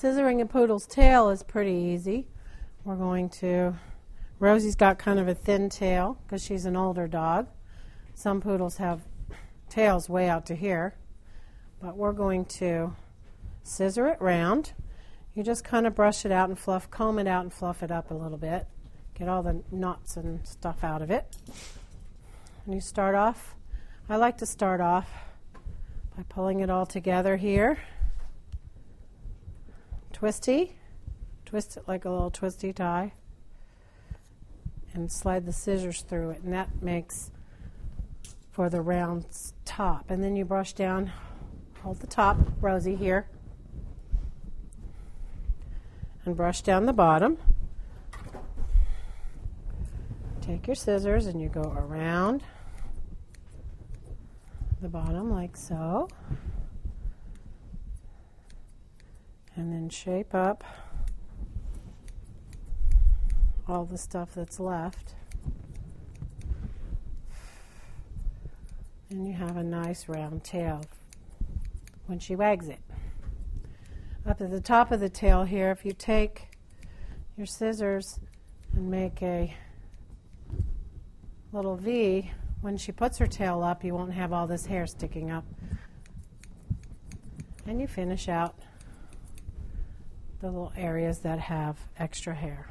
Scissoring a poodle's tail is pretty easy. We're going to, Rosie's got kind of a thin tail because she's an older dog. Some poodles have tails way out to here, but we're going to scissor it round. You just kind of brush it out and fluff, comb it out and fluff it up a little bit. Get all the knots and stuff out of it. And you start off, I like to start off by pulling it all together here. Twisty, twist it like a little twisty tie, and slide the scissors through it, and that makes for the round top. And then you brush down, hold the top, Rosie here, and brush down the bottom. Take your scissors and you go around the bottom like so. And then shape up all the stuff that's left. And you have a nice round tail when she wags it. Up at the top of the tail here, if you take your scissors and make a little V, when she puts her tail up, you won't have all this hair sticking up. And you finish out the little areas that have extra hair.